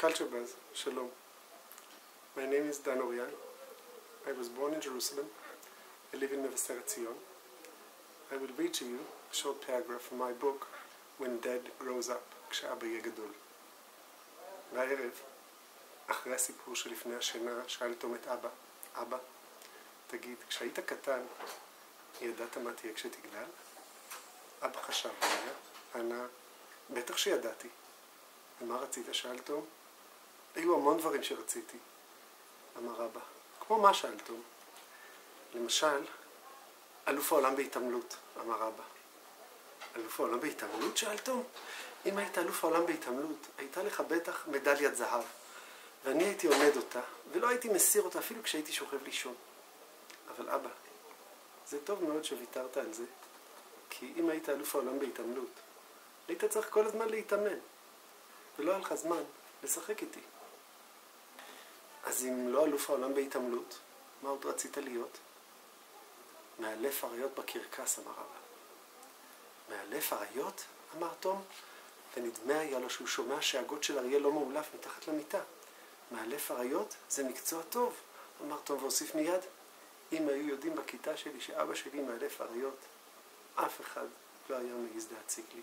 Buzz, Shalom. My name is Dan Orion. I was born in Jerusalem. I live in Mevaseret Zion. I will read to you a short paragraph from my book, When Dad Grows Up, כשאבא יהיה גדול. והערב, אחרי הסיפור שלפני השינה, שאל תום את אבא, אבא, תגיד, כשהיית קטן, ידעת מה תהיה כשתגדל? אבא חשב ענה, בטח שידעתי. ומה רצית? שאל תום. היו המון דברים שרציתי, אמר אבא. כמו מה שאל תום? למשל, אלוף העולם בהתעמלות, אמר אבא. אלוף העולם בהתעמלות? שאל תום. אם היית אלוף העולם בהתעמלות, הייתה לך בטח מדליית זהב. ואני הייתי עומד אותה, ולא הייתי מסיר אותה אפילו כשהייתי שוכב לישון. אבל אבא, זה טוב מאוד שוויתרת על זה, כי אם היית אלוף העולם בהתעמלות, היית צריך כל הזמן להתאמן, ולא היה לך זמן לשחק איתי. אז אם לא אלוף העולם בהתעמלות, מה עוד רצית להיות? מאלף אריות בקרקס, אמר אבא. מאלף אריות? אמר תום, ונדמה היה לו שהוא שומע שאגות של אריה לא מאולף מתחת למיטה. מאלף אריות זה מקצוע טוב, אמר תום והוסיף מיד. אם היו יודעים בכיתה שלי שאבא שלי מאלף אריות, אף אחד לא היה מעז להציק לי.